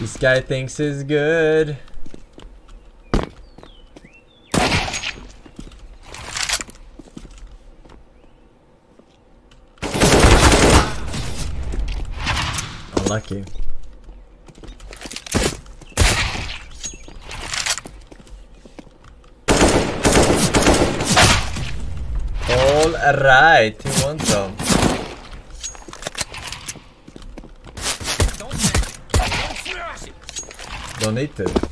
This guy thinks he's good. Unlucky. All right, who wants some? Don't need to.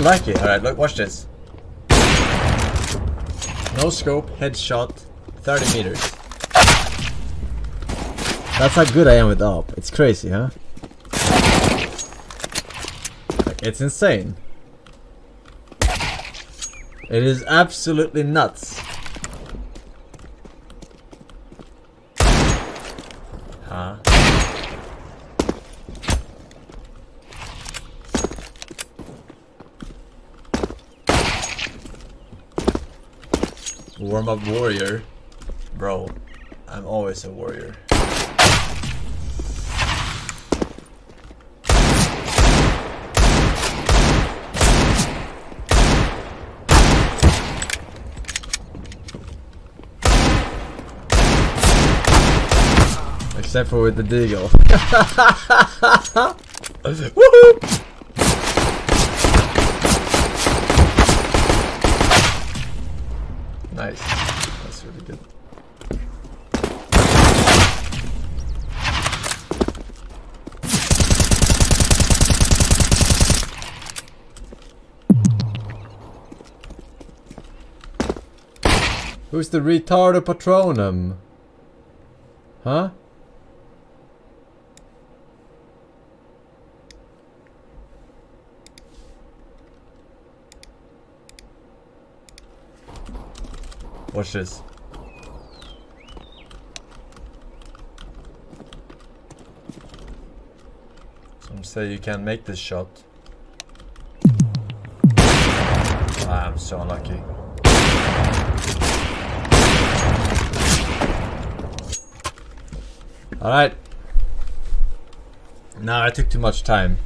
Bro. Unlucky. Alright, look, watch this. No scope, headshot, 30 meters. That's how good I am with AWP. It's crazy, huh? Like, it's insane. It is absolutely nuts. Huh? Up warrior. Bro, I'm always a warrior. Except for with the deagle. Woohoo! Who's the retardo patronum? Huh? Watch this. Some say you can't make this shot. Ah, I'm so unlucky. Alright. Now I took too much time.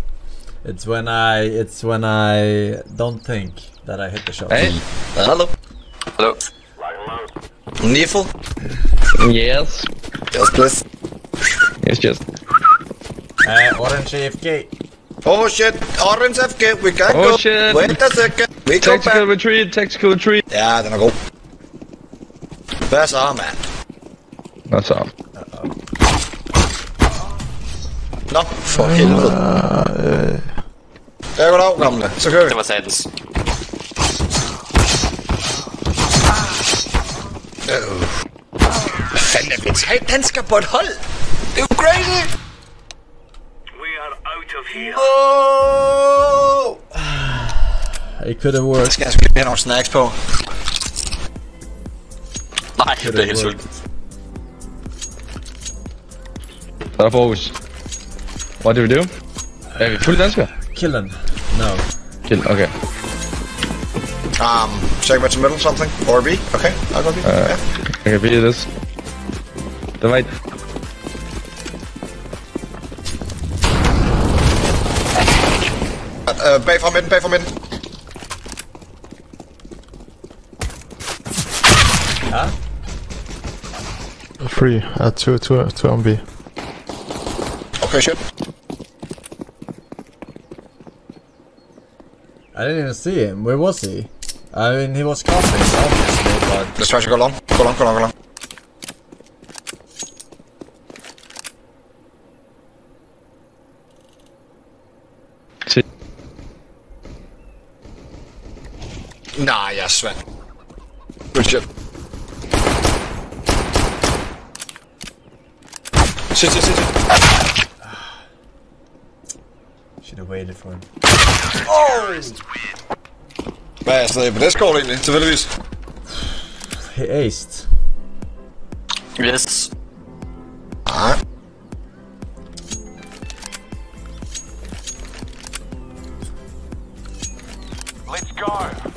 It's when I it's when I don't think that I hit the shot. Hey, hello. Hello. Nearful? Yes. Yes, please. Yes, just. Uh, orange AFK. Oh shit, orange FK, we can Oh go. shit. Wait a second, we go Tactical back. retreat, tactical retreat. Ja, den er god. Hvad så, mand? That's all. Nå, for helvede. Ja, goddag, gamle. Så kører vi. Det var satans. Hvad fanden er det? Tre danskere på et hold? Det er jo crazy! We are out of here. Oh! It could have worked. skal jeg sgu lige have nogle snacks på. Nej, jeg bliver helt sulten. Der er fokus. What do we do? Er vi fulde danskere? Kill them. No. Kill, okay. Um, segment to middle something? Or B? Okay, I'll go B. yeah. Okay, be this. Der var et... Uh, bag fra midten, bag fra midten. Free. Uh, two, two, two on B. Okay, shit. I didn't even see him. Where was he? I mean, he was coughing, obviously, but... Let's try to go long. Go long, go long, go long. Shit. Nej, jeg er Svend. Good shit. Shit, shit, shit, shit. Should have waited for him. Hvad er stadig på Discord egentlig, tilfældigvis? He aced. Yes. Nej. Let's go.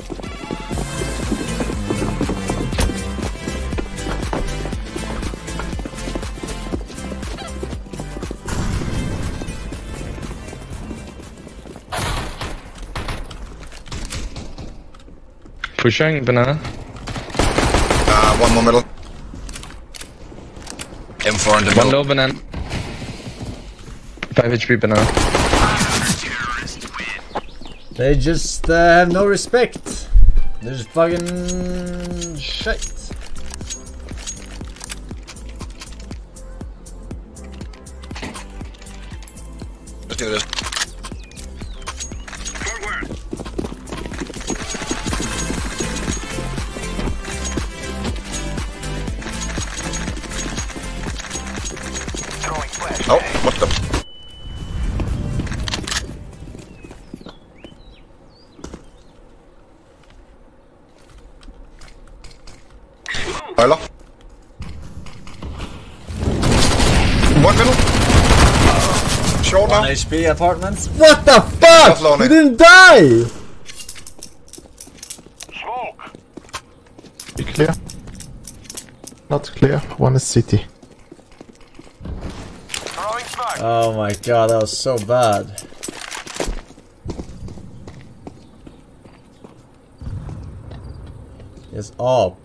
Pushing banana. Uh, one more middle. M4 in the One middle. low banana. 5 HP banana. They just uh, have no respect. They're just fucking shit. HP apartments. What the fuck? Offloading. He didn't die! Smoke. Be clear. Not clear. One is city. Oh my god, that was so bad. It's up.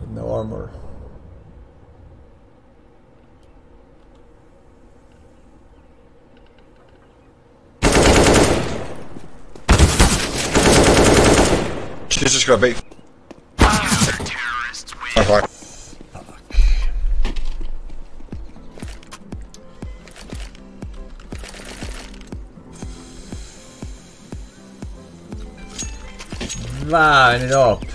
With no armor. Sidste skal være B. Okay. Line it up.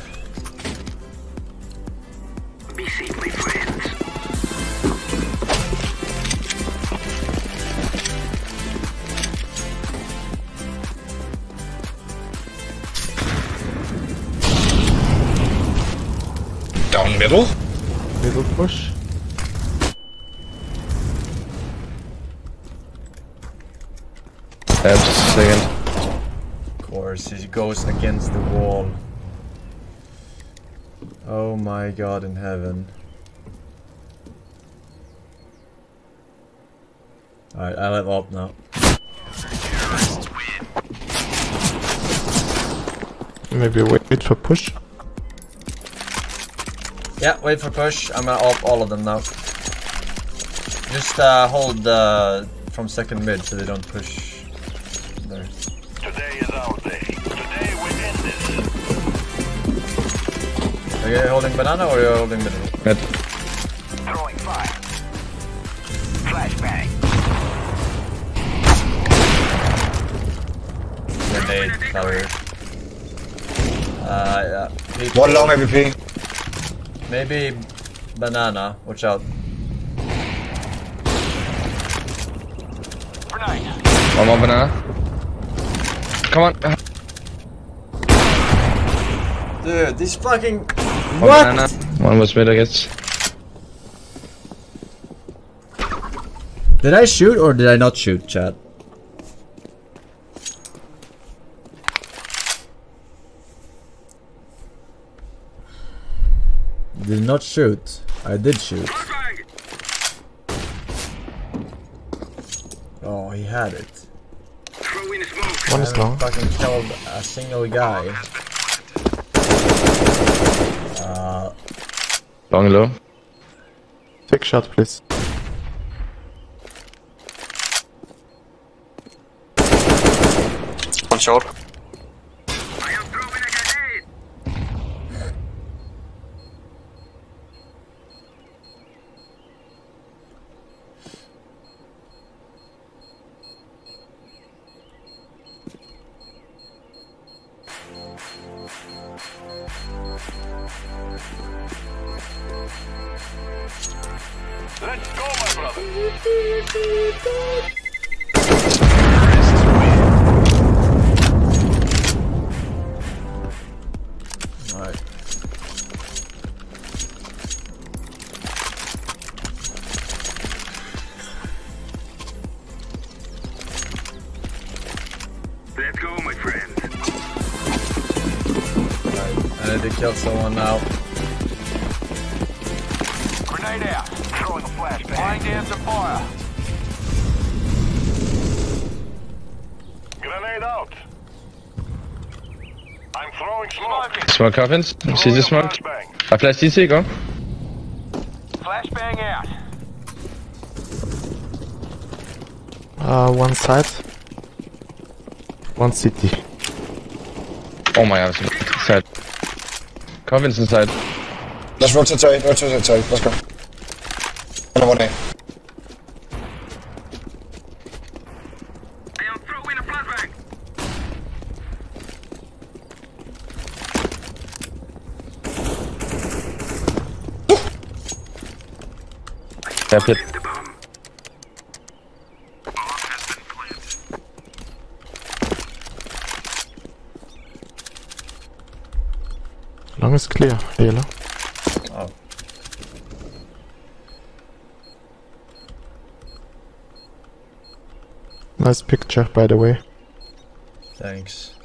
Middle. Middle push. Yeah, just a second. Of course, he goes against the wall. Oh my god in heaven. Alright, I let up now. Maybe wait for push. Yeah, wait for push. I'm gonna up all of them now. Just uh, hold uh, from second mid so they don't push there. Today is our day. Today we end this. Are you holding banana or are you holding middle? Mid. Throwing fire. Flashbang. Grenade, cover. Uh, yeah. One long AWP. Maybe banana. Watch out. One more banana. Come on. Dude, this fucking. One What? banana. One was mid, I guess. Did I shoot or did I not shoot, chat? Did not shoot. I did shoot. Oh, he had it. Throwing smoke. One is long. Fucking killed a single guy. Uh, Long low. Take shot, please. One short. I'm throwing smoke. Smoke coffins. CT Throwing a smoke. flashbang. I flash CT, go. Flashbang out. Uh, one side. One city. Oh my god, inside. Coffins inside. Let's rotate to A, rotate to let's go. And one A. I'm throwing a flashbang. It. Long is clear. Yellow. Oh. Nice picture, by the way. Thanks.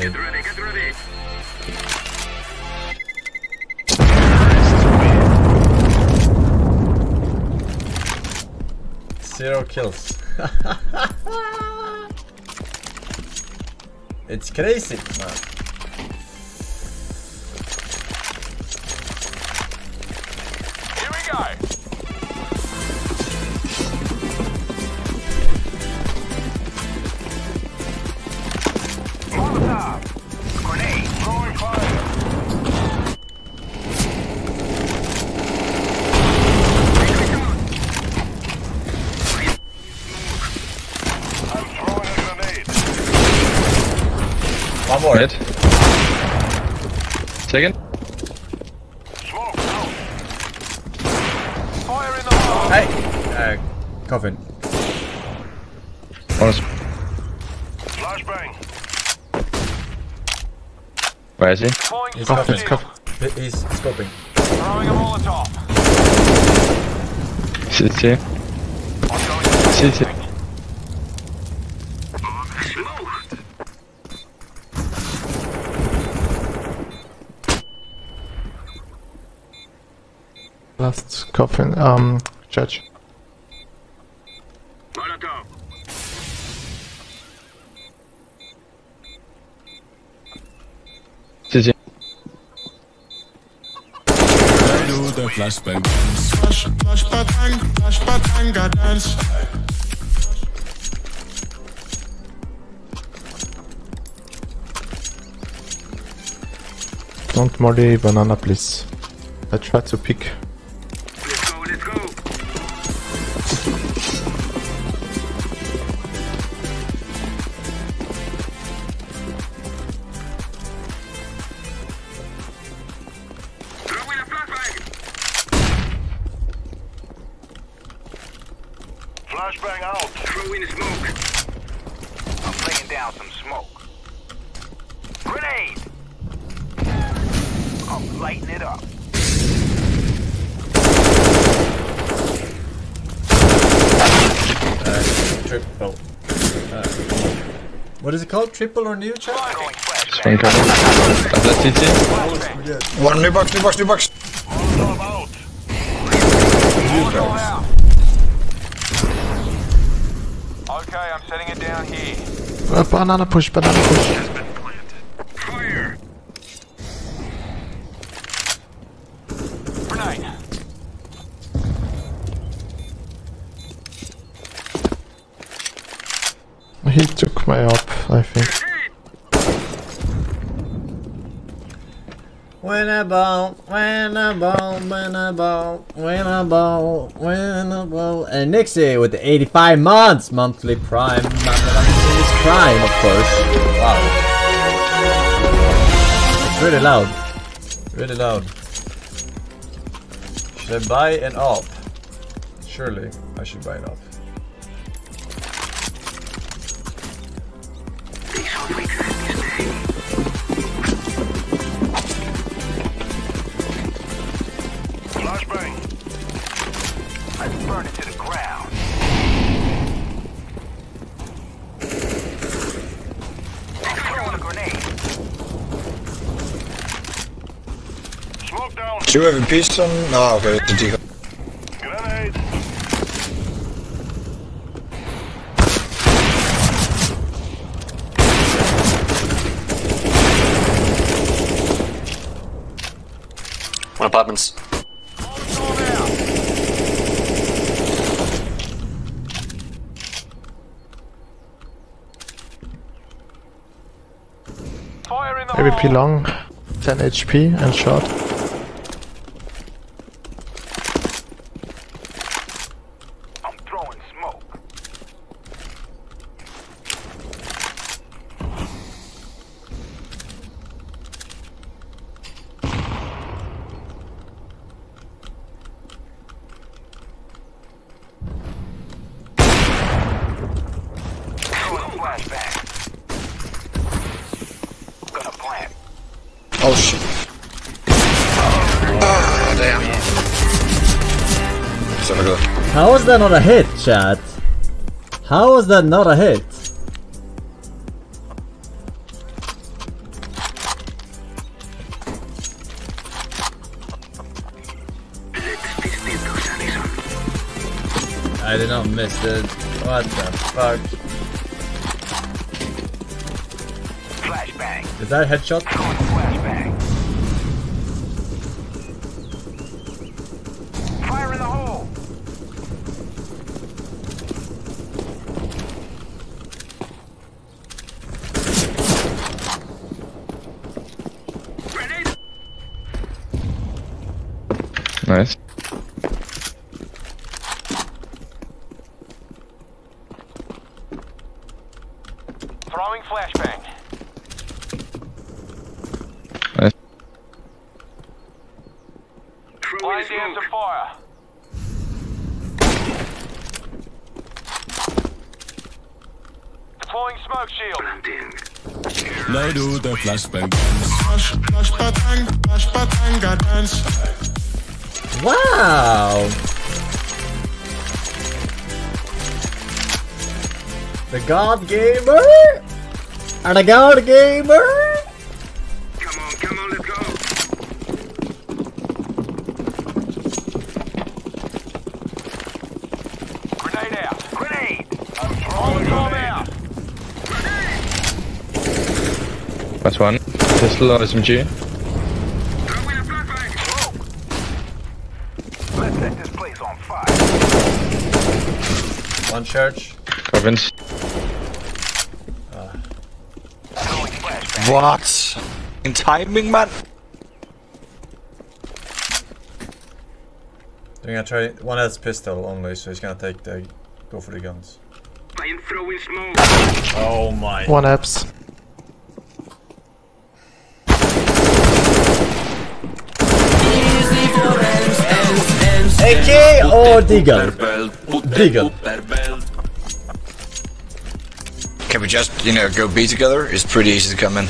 A. Ready, get ready. Zero kills. it's crazy, man. Molotov. Grenade. Throwing fire. I'm throwing. One more. Mid. Second. Smoke out. Fire in the hole. Hey! Uh, coffin. One is. Flashbang. Where is he? Deploying He's Coffin, coffin. coffin. He- He's scoping. Throwing a Molotov. CT. CT. Last coffin. Um, judge. Molotov. CT. do the flashbang dance. Flash, flash, batang, flash, batanga dance. Don't molly banana, please. I try to pick. Down some smoke. Grenade. I'm lighting it up. Triple. Uh, what is it called? Triple or new chat? Throwing flashbang. One coffin. I flash One new box, new box, new box. Molotov out. Molotov out. Okay, I'm setting it down here. Uh, banana push, banana push. Fire. He took my up, I think. When a ball, when a ball, when a ball, when a ball, when a ball. And Nixie with the 85 months monthly prime. Prime, of course. Wow. It's really loud. Really loud. Should I buy an op? Surely I should buy an op. Two AWP's on... No, okay, it's a decoy. Grenade. One apartments. Fire in the AWP hole. long, 10 HP and shot. I'm throwing smoke. Throwing flashbang. Gonna plant. Oh shit. Ah, damn. Så det good. How was that not a hit, chat? How was that not a hit? I did not miss it. What the fuck? Flashbang. Is that a headshot? Flashbang. Fire in the hole. Grenade. Nice. Throwing flashbang. Nice. Blind dams of fire. Deploying smoke shield. Af flashbang. Flash, batanga dance. Wow! The God Gamer! And a God Gamer! Place on fire. One church. Coffins. Throwing flashbang. What? In timing, man? They're gonna try. One has pistol only, so he's gonna take the. Go for the guns. I'm throwing smoke. Oh my. One apps. AK or Deagle? Deagle. Can we just, you know, go B together? It's pretty easy to come in.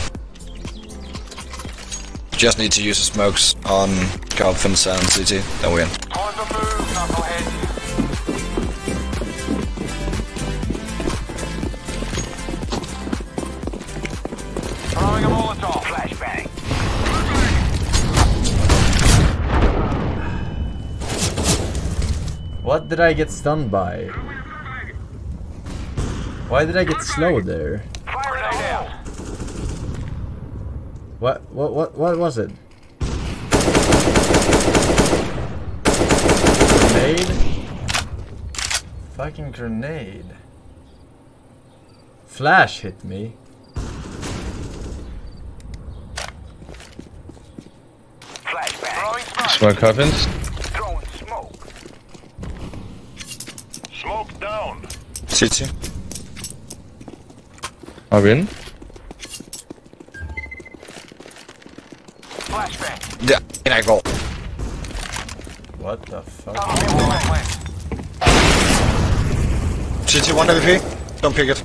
Just need to use the smokes on Calvins and City, then we in. What did I get stunned by? Why did I get slow there? What? What? What? What was it? Grenade? Fucking grenade. Flash hit me. Smoke. Smoke coffins. Throwing smoke. Smoke down. CT. Are we in? Flashbang. Yeah, in I go. What the fuck? CT 1 AWP. Don't pick it.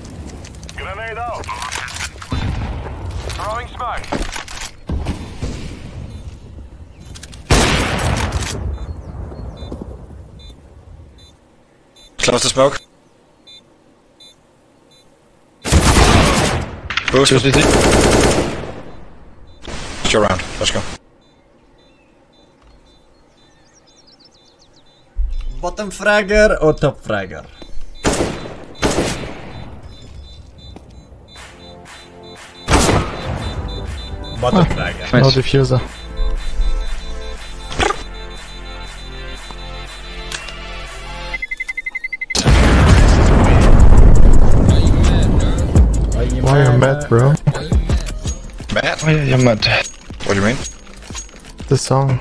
Grenade out. Throwing smoke. Close the smoke. Boost. Two, three, three. It's your round. Let's go. Bottom fragger or top fragger? Bottom oh, fragger. Nice. No diffuser. Oh, Why are you mad, bro? Matt? Oh, yeah, you're mad. What do you mean? The song.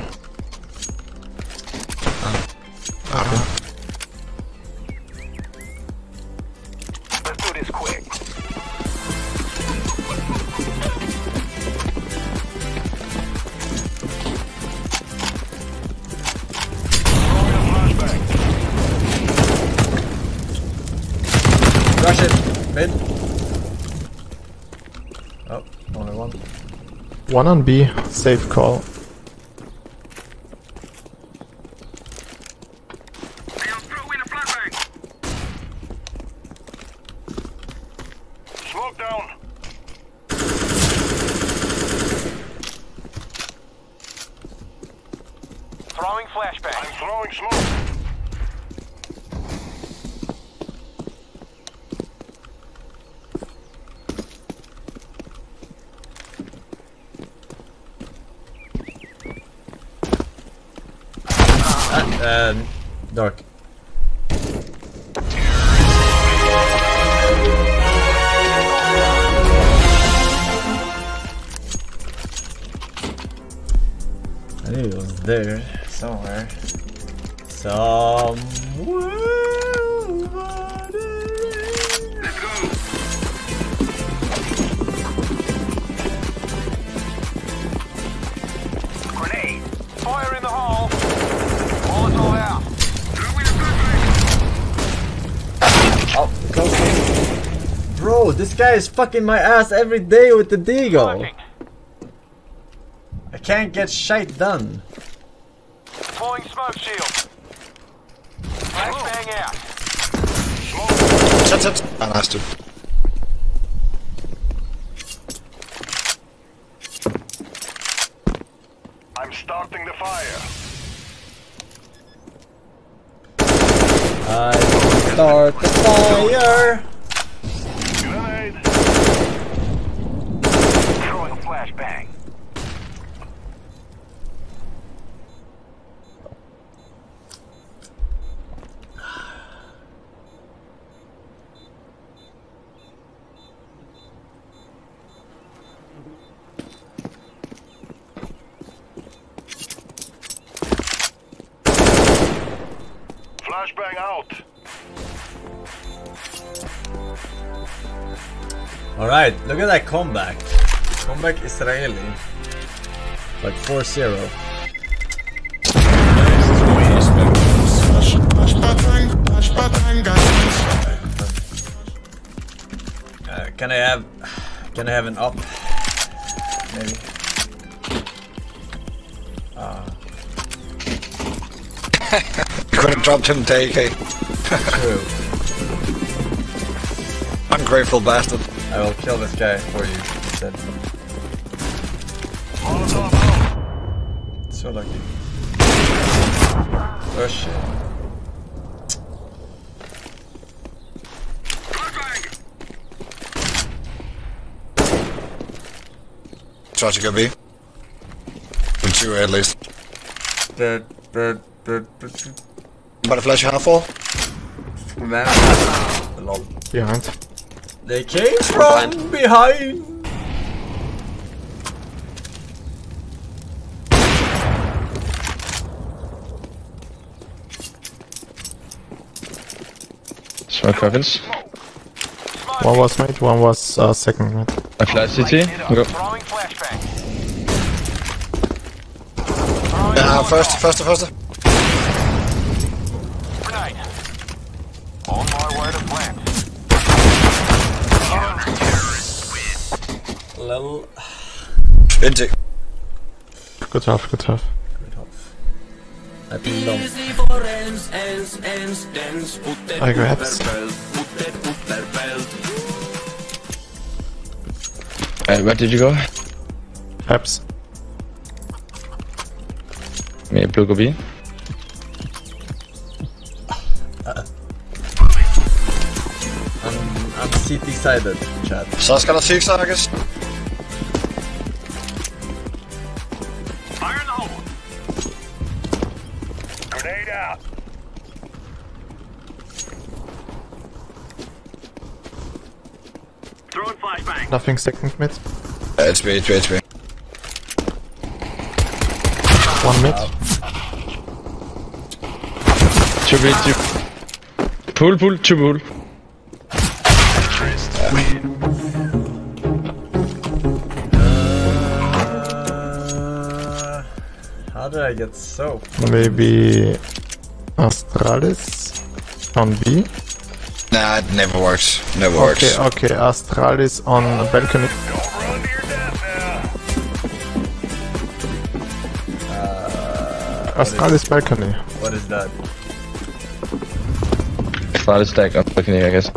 One on B. Safe call. Fucking my ass every day with the deagle. Blocking. I can't get shite done. Deploying smoke shield. Flashbang out. Shut, shut. Ah, nice dude. I'm starting the fire. I start the fire. Grenade. Throwing flashbang. Flashbang out. Alright, look at that comeback. Comeback Israeli. Like 4-0. Uh, can I have... Can I have an up? Maybe. you Could have dropped him to AK. True. Ungrateful bastard. I will kill this guy for you instead. So lucky. Oh shit. Flashbang. Try to go B. With two at least. Bird, bird, bird, bird, bird. About to flash half full. Man. Lol. Behind. They came from behind. Smoke heavens. One was mid, one was uh, second mid. I flash CT. Light it up. Go. Throwing flashbang. Yeah, first, first, first. Grenade. On my way to plant. Lol. Into. Good half, good half. Good off. I pinned them. I grabs. Alright, where did you go? Apps. Me, blue go I'm I'm CT sided, chat. Sasha, CT, I guess. Nothing second mid. Ja, HP, HP, HP. One mid. Two B, two. Pull, pull, two pull. Uh, how did I get so? Maybe Astralis on B. Nah, it never works. Never Okay, works. okay. Astralis on balcony. Don't run to your death now. Astralis balcony. What is that? Started stack on balcony, I guess.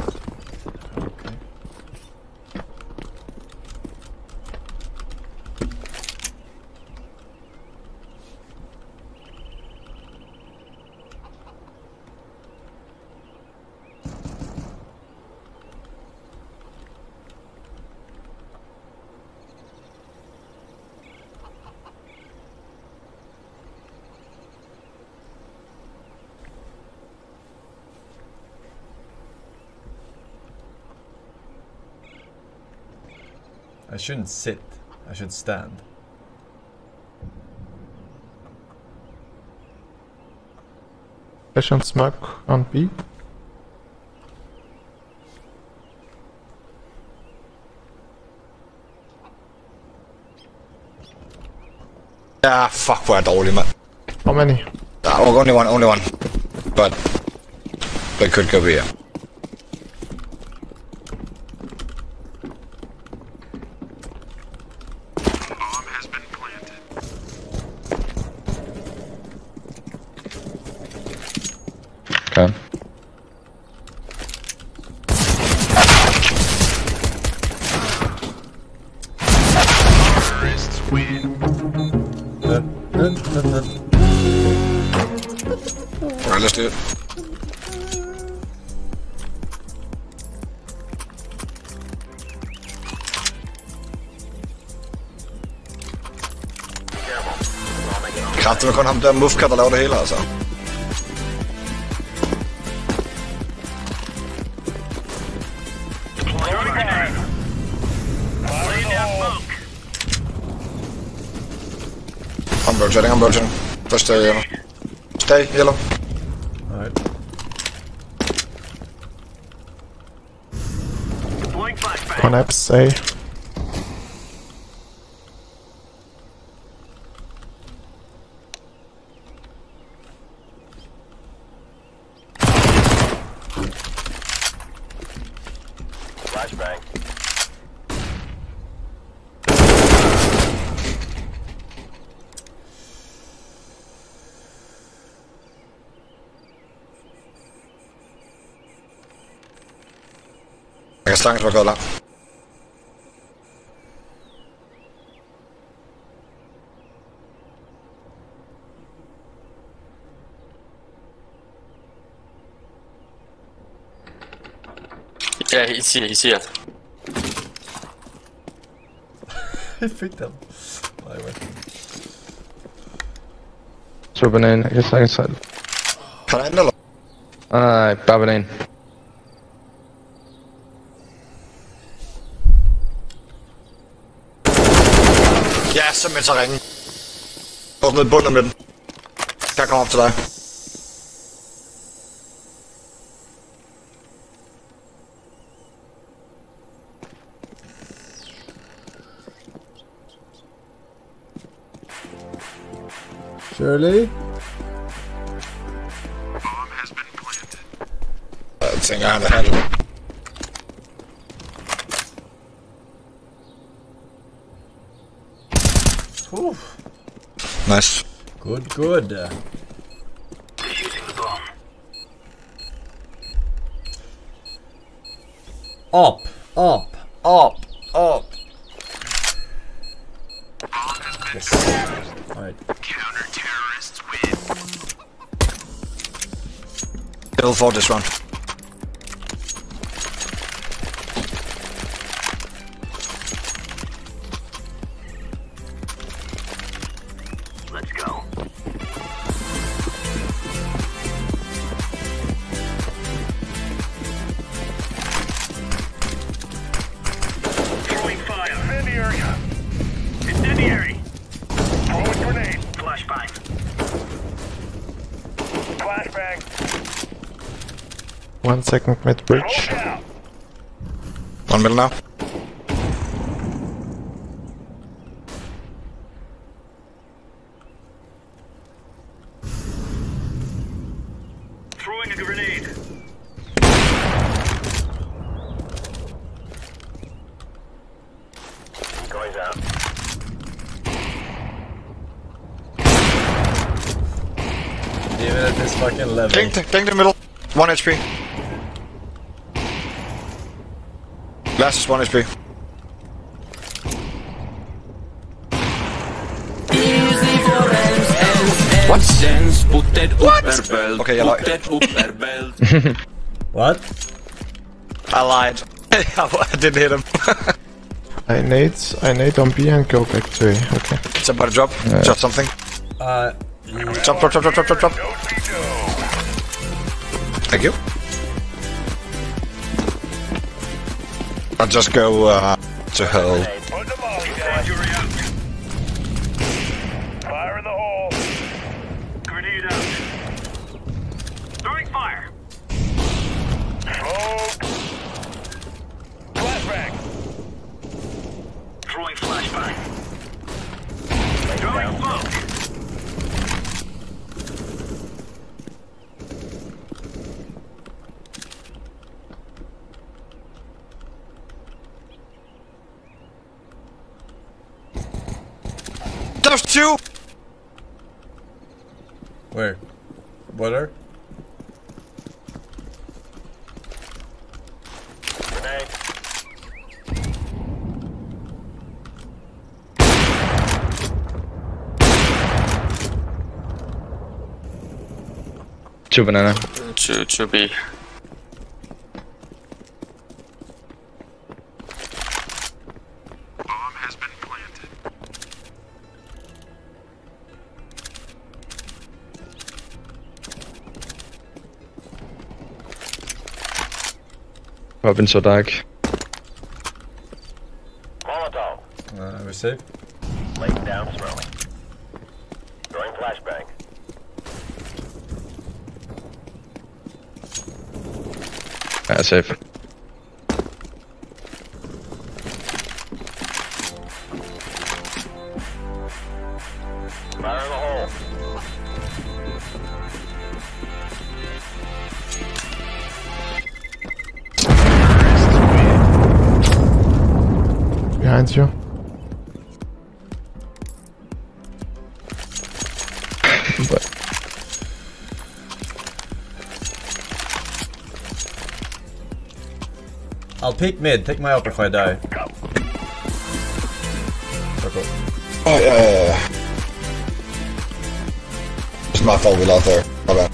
I shouldn't sit. I should stand. Flash and smoke on B. Ja, fuck, hvor er jeg dårlig, mand. How many? Ah, only one, only one. But... They could go here. Alright, let's do it. Kræfter med kun ham der Mufka, der laver det hele, altså. I'm rotating, I'm rotating. First stay yellow. Stay yellow. Alright. One apps A. sagtens være gået langt. Yeah, he's here, he's here. I picked them. Anyway. Så banan, I guess I can side. Kan der anden, eller? Nej, nej, med terrænen. Gå ned i bunden med den. Jeg kommer op til dig. Shirley? Jeg tænker, han er halv. Nice. Good, good. Defusing the bomb. Up, up, up, up. Been. Alright. Counter-terrorists win. Kill for this round. Second mid bridge. One middle now. Throwing a grenade. Going down. Even at this fucking level. Tank, tank the middle. One HP. Last is one HP. What? What? Okay, I lied. What? I lied. I didn't hit him. I nade, I nade on B and go back to A. Okay. Somebody drop. Drop something. Uh, Drop, drop, drop, drop, drop, drop, drop. Thank you. I'll just go uh, to hell. Put the ball down. Jury out. Fire in the hole. Grenade out. Throwing fire. Smoke. Flashbang. Throwing flashbang. Throwing smoke. There's two! where? What are? Grenade. Two banana. To, to be. Bomb has been so dark. Molotov. Uh, we're safe. Laying down throwing. Throwing flashbang. Yeah, safe. Peek mid. Take my up if I die. Oh, yeah, yeah, yeah. It's my fault we lost there. My bad.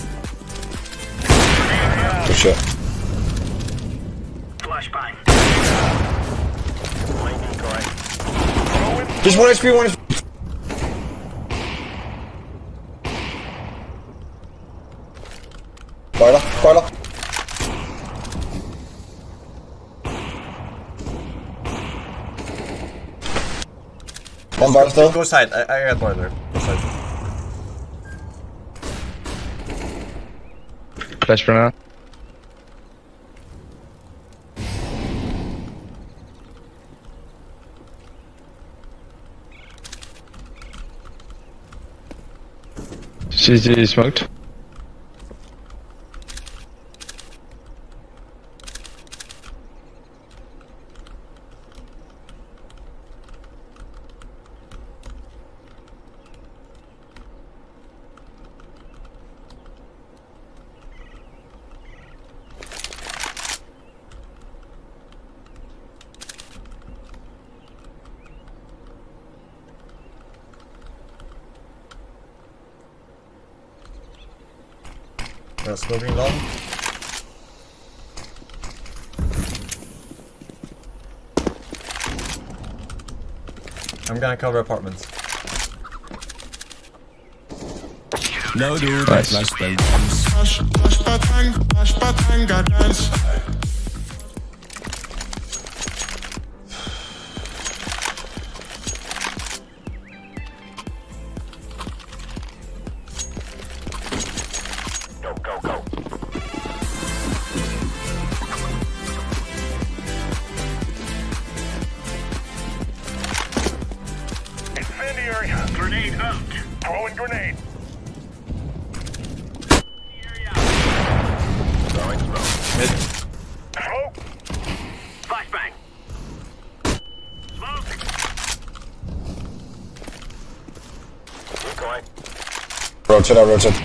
Good shit. Flashbang. Just one HP, one HP. Fire up, fire up. One bar still. Go side. I, I got boiler. Go side. flash banana. CZ smoked. Uh, smoking long. I'm gonna cover apartments. No dude, Nice. flashbang. Rotate out, rotate.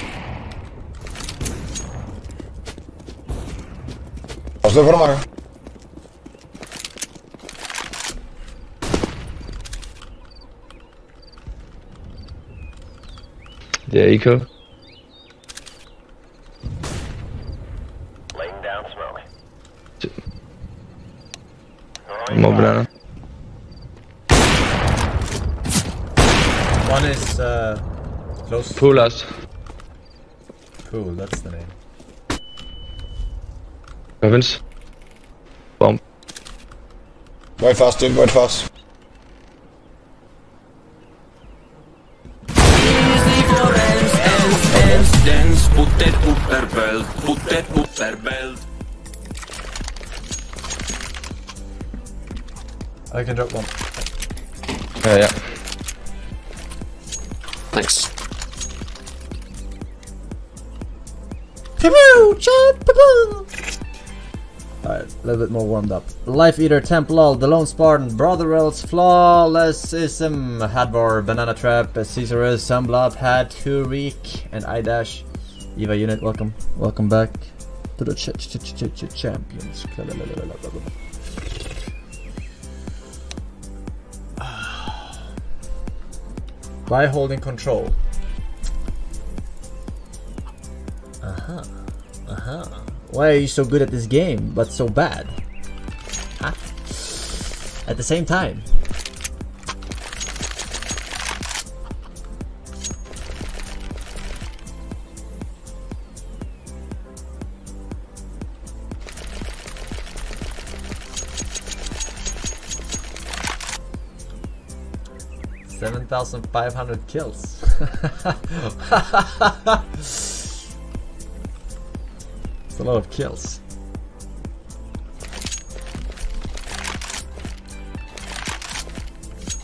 Avslut på de här. Yeah, eco. Laying down smoke. More banana. One is uh, close. Pull us. Cool, that's the name. Weapons. Bomb. Wait fast, dude, wait fast. Dance, put that upper belt, put that upper belt. I can drop one. Yeah, yeah. Alright, a little bit more warmed up. Life Eater, Templal, The Lone Spartan, Brotherels, Flawlessism, Hadvar, Banana Trap, Caesarus, Sunblob, Had, Turik, and iDash. Eva Unit, welcome. Welcome back to the ch ch ch ch ch Champions. By holding control. Uh-huh. Uh-huh. Why are you so good at this game, but so bad? Huh? At the same time. Seven thousand five hundred kills. It's a lot of kills.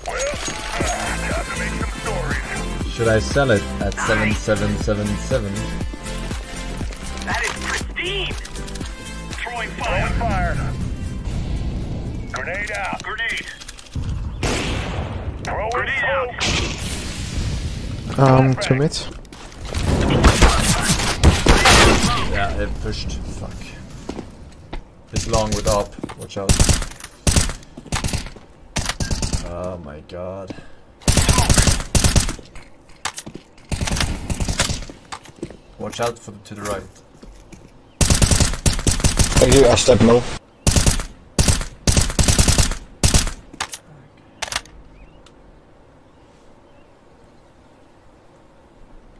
Time to make some stories. Should I sell it at 7777? That is pristine. Throwing fire. Fire. Grenade out. Grenade. Throwing Grenade out. Um, two mid. Yeah, it pushed. Fuck. It's long with up. Watch out. Oh my god. Watch out for to the right. Thank you, I step no.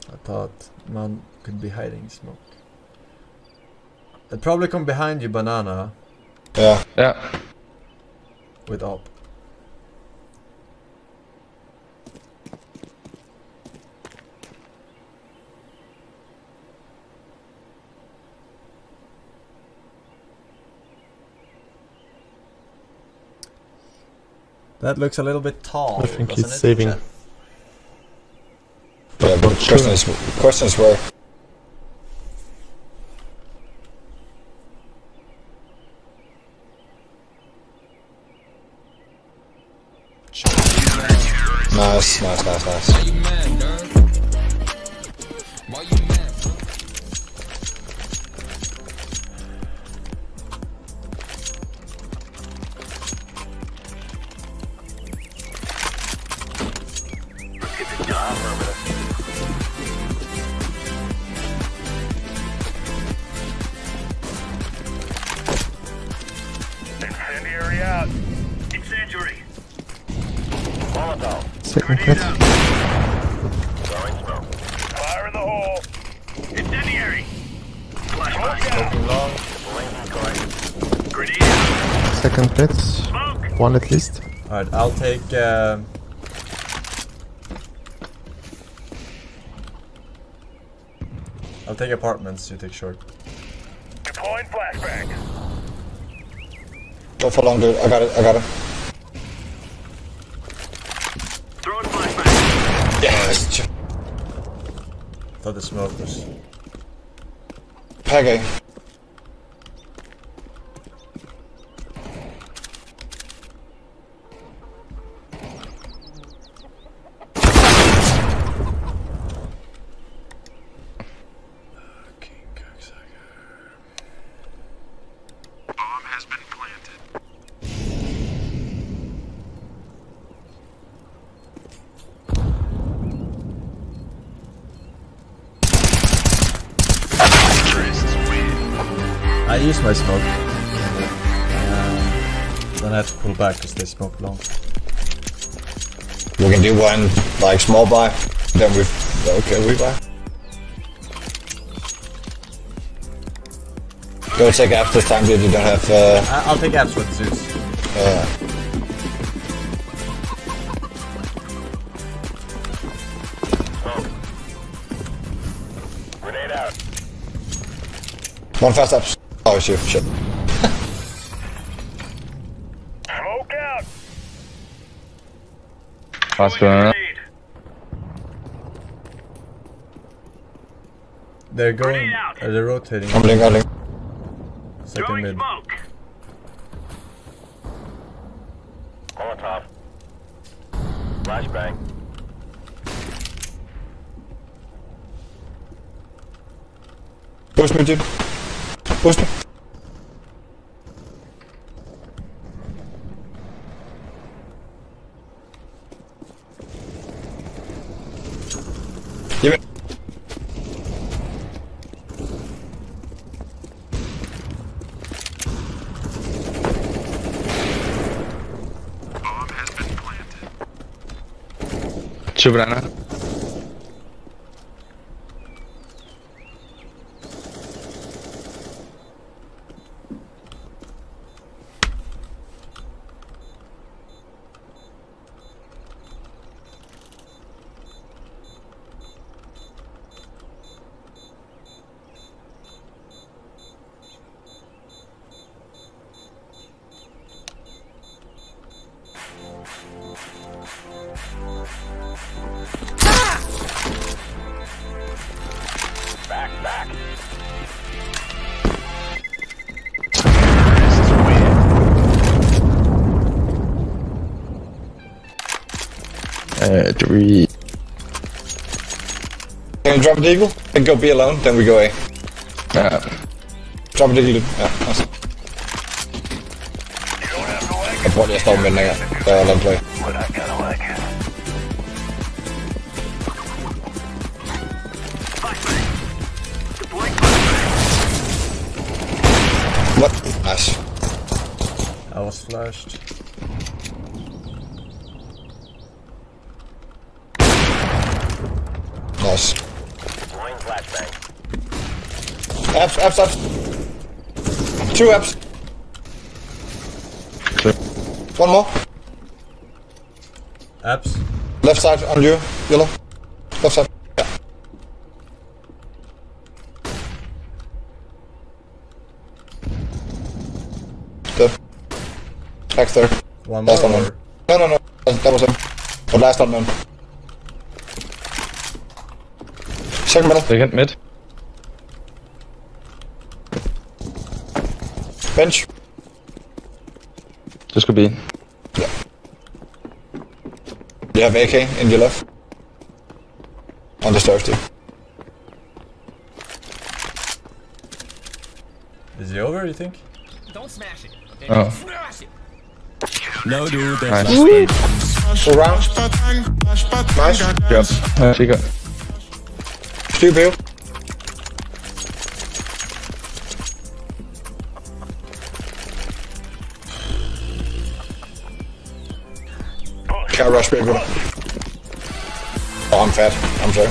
I thought man could be hiding smoke. It probably come behind you, banana, Yeah. Yeah. with up. That looks a little bit tall. I think doesn't he's saving. Chat? Yeah, but question is, question is where? Nice, nice, nice. One at least. Alright, I'll take. Um, I'll take apartments. You take short. Deploying flashbang. Don't fall long, dude. I got it, I got it. Throwing flashbang. thought the smoke was. Pack they smoke long. We can do one like small buy, then we okay we buy. Go take apps this time, dude. You don't have. Uh, I'll take apps with Zeus. Grenade one fast apps. Oh shit! Shit. Fast going Lead. They're going. Out. Uh, they're rotating. I'm link, I'm link. Second Throwing mid. smoke. Molotov. Flashbang. Push me, dude. Push me. Two banana. Back, Uh, three. Can you drop the eagle? Then go B alone, then we go A. Uh, Drop a deagle, dude. Ja, nice. You don't have to like Jeg tror, jeg med den her. Så lad den play. I kinda like it. Flashbang. Deploying. What? Nice. I was flashed. Two apps. two. One more. Apps. Left side on you, yellow. Left side. Yeah. Good. Back there. One more. Last one. or- No, no, no. That, was him. But last unknown. Second middle. Second mid. Bench. This could be. You have AK in your left. On the stairs, dude. Is he over? You think? Don't smash it. Okay? Oh. Smash it. No dude, Nice. Full round. Nice. Yep. Uh, she got. Styr på. Can't rush me, bro. Oh, I'm fat. I'm sorry.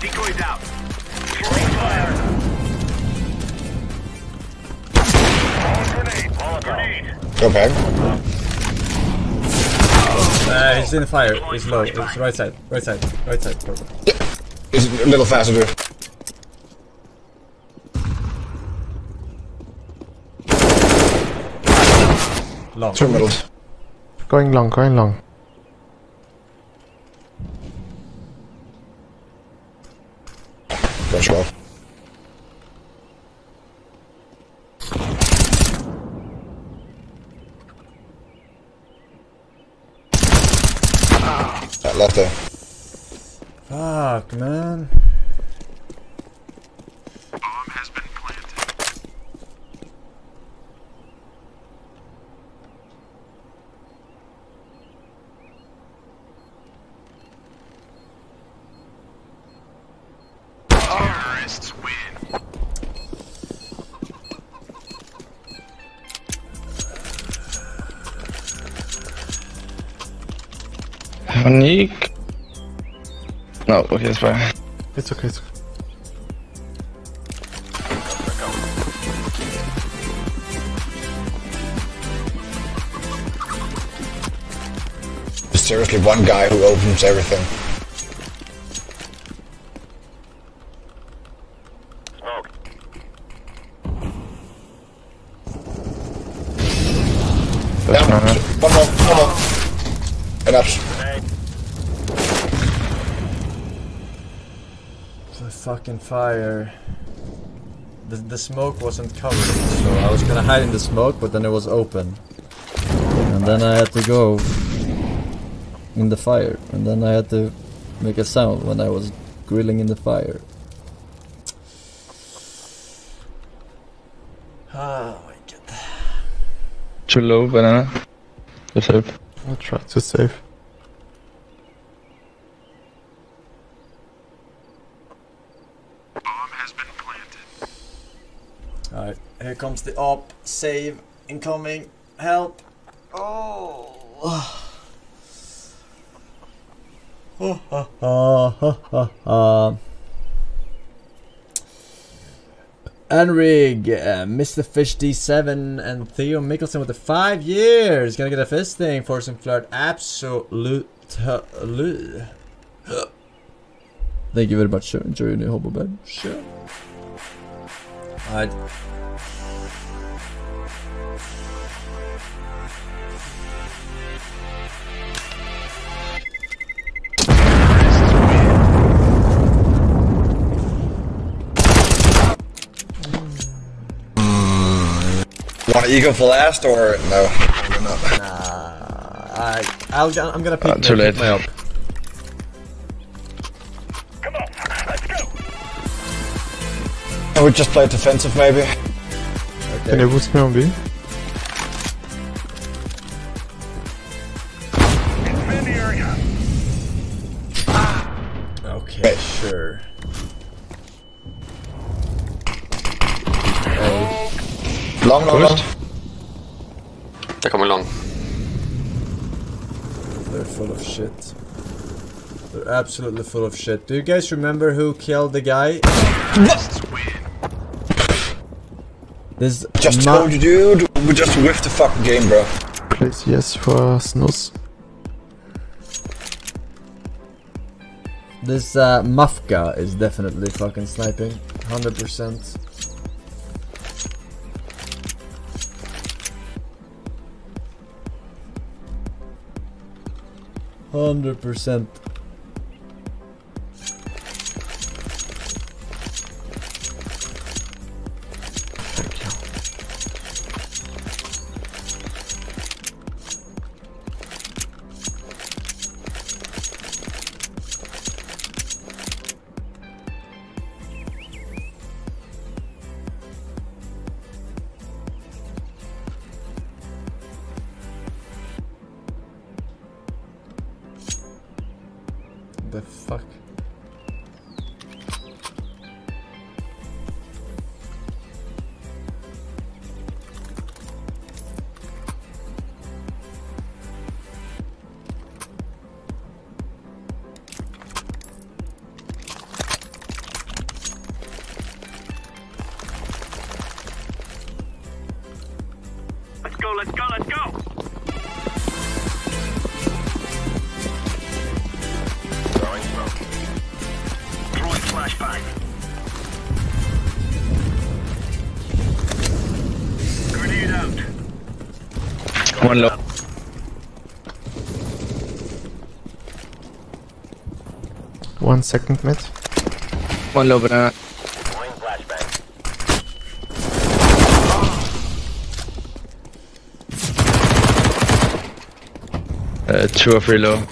Decoys out. Throwing fire. Grenade. Grenade. Go back. Uh, he's in the fire. He's low. It's right side. Right side. Right side. Perfect. It's a little faster, dude. Long. Two middles. Going long, going long. One guy who opens everything. Smoke. That's Down. fine. One more, one more. And ups. The fucking fire. The, the smoke wasn't covered, so I was gonna hide in the smoke, but then it was open. And then I had to go in the fire, and then I had to make a sound when I was grilling in the fire. Oh my god. Too low, banana. Just help. I'll try to save. Bomb has been planted. Alright, here comes the op. Save. Incoming. Help. Oh. Ha ha ha ha ha ha. Enrig, uh, Mr. Fish D7, and Theo Mickelson with the five years. Gonna get a fist thing for some flirt. Absolute. Thank you very much, sir. Enjoy your new hobo bed. Sure. Alright. Want to eagle for last or no? Nah. I, I'll, I'm gonna pick, Uh, too late. pick my up. Come on, let's go. I would just play defensive maybe. Can you boost me on B? Long, long, long. Der kommer lång. They're full of shit. They're absolutely full of shit. Do you guys remember who killed the guy? This Just told you, dude. We just whiffed the fucking game, bro. Please, yes, for snus. This uh, Mafka is definitely fucking sniping. 100%. 100% Let's go, let's go, let's go. Throwing smoke. Throwing flashbang. Grenade out. One low. One second mid. One low, banana. Two or three low.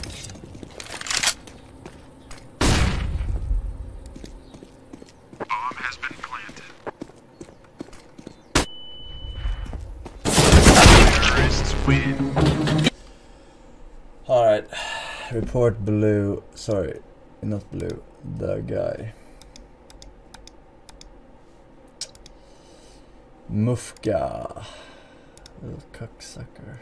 Alright, report blue, sorry, not blue, the guy. Mufka, little cocksucker.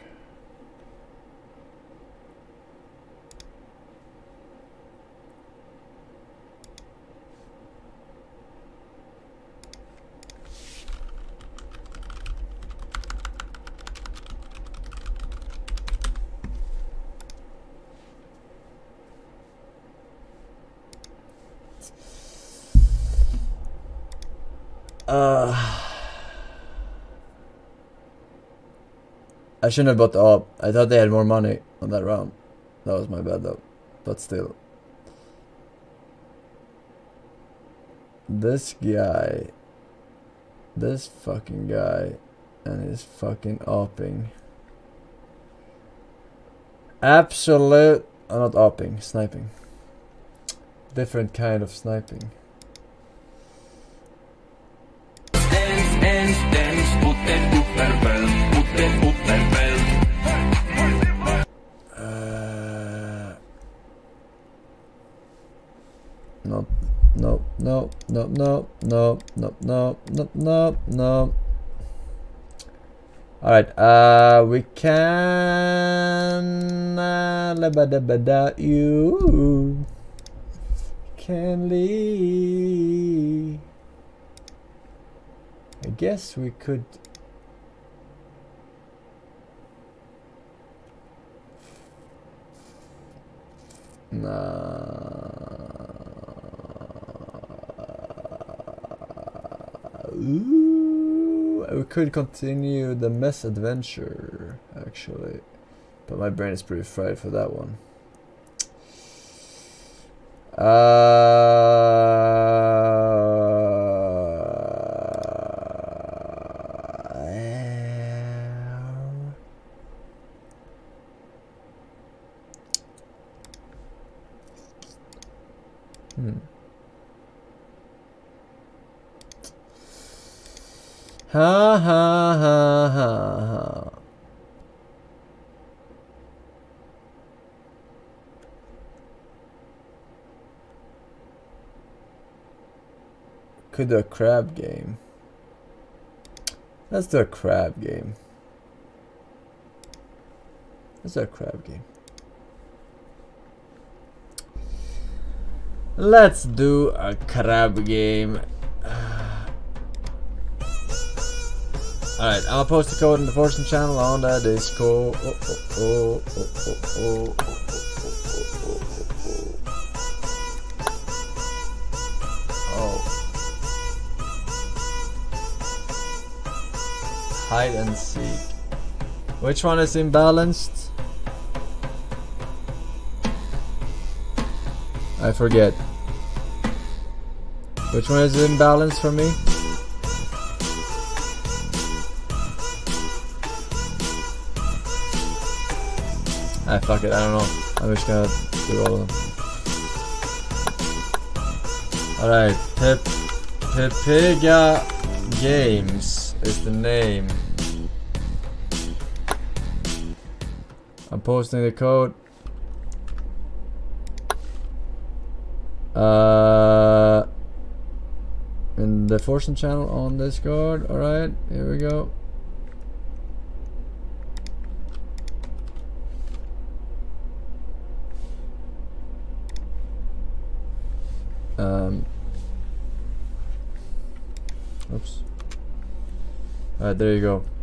Uh, I shouldn't have bought up. I thought they had more money on that round. That was my bad though. But still. This guy. This fucking guy. And his fucking opping. Absolute. Uh, not opping, sniping. Different kind of sniping. Dance, dance, put that upper belt, put that upper. Uh, no, no, no, no, no, no, no, no. All right, uh, we can uh, you can leave. I guess we could. Ooh, we could continue the mess adventure, actually. But my brain is pretty fried for that one. Uh, Ha ha ha ha ha. Could do a crab game. Let's do a crab game. Let's do a crab game. Let's do a crab game. Alright, I'll post the code in the Fortune channel on the Discord. Oh, oh, oh, oh, oh, oh, oh, oh, oh, oh. Hide and seek. Which one is imbalanced? I forget. Which one is imbalanced for me? Ah, fuck it, I don't know. I'm just gonna do all of them. Alright, Pep Pepega Games is the name. I'm posting the code. Uh, in the Fortune channel on Discord. Alright, here we go. Um, oops. Alright, there you go.